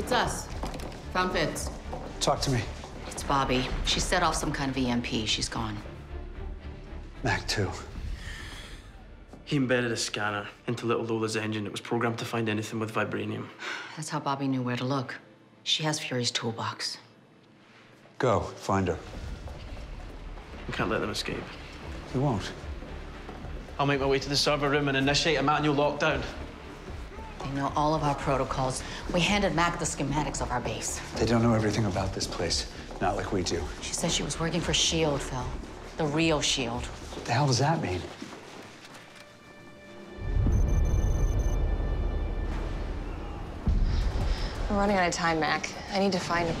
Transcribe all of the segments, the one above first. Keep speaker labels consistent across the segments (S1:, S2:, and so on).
S1: It's us. Found Fitz.
S2: Talk to me.
S1: It's Bobbi. She set off some kind of EMP. She's gone.
S2: Mack 2.
S3: He embedded a scanner into little Lola's engine. It was programmed to find anything with vibranium.
S1: That's how Bobbi knew where to look. She has Fury's toolbox.
S2: Go, find her.
S3: We can't let them escape.
S2: We won't.
S3: I'll make my way to the server room and initiate a manual lockdown.
S1: They know all of our protocols. We handed Mack the schematics of our base.
S2: They don't know everything about this place. Not like we do.
S1: She said she was working for S.H.I.E.L.D., Phil. The real S.H.I.E.L.D.
S2: What the hell does that mean?
S4: I'm running out of time, Mack. I need to find him.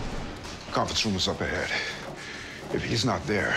S5: Conference room is up ahead. If he's not there,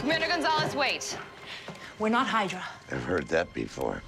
S4: Commander Gonzales, wait.
S6: We're not Hydra.
S7: I've heard that before.